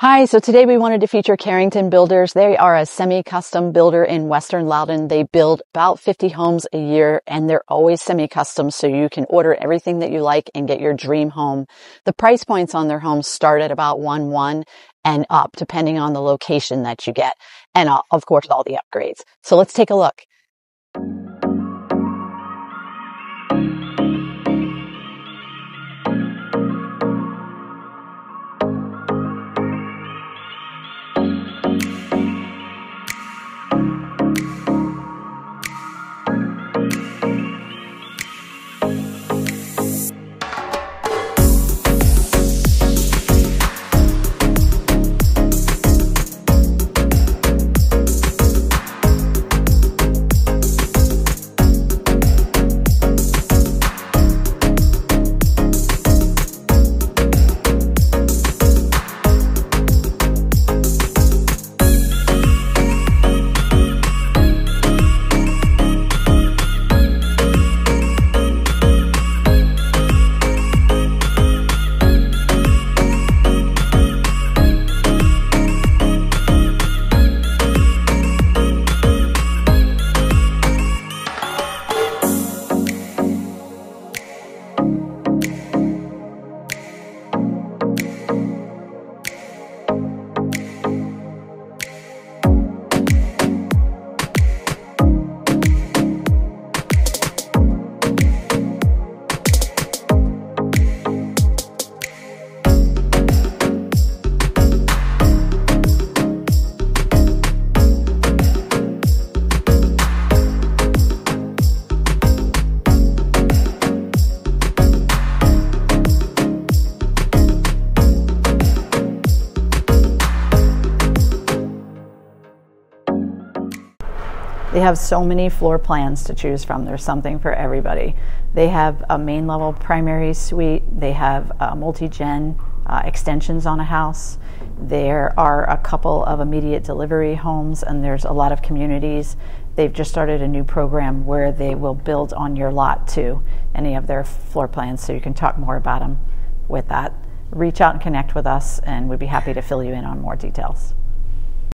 Hi, so today we wanted to feature Carrington Builders. They are a semi-custom builder in Western Loudoun. They build about 50 homes a year and they're always semi-custom so you can order everything that you like and get your dream home. The price points on their homes start at about 1-1 and up depending on the location that you get. And uh, of course all the upgrades. So let's take a look. They have so many floor plans to choose from. There's something for everybody. They have a main level primary suite. They have uh, multi-gen uh, extensions on a house. There are a couple of immediate delivery homes and there's a lot of communities. They've just started a new program where they will build on your lot too, any of their floor plans, so you can talk more about them with that. Reach out and connect with us and we'd be happy to fill you in on more details.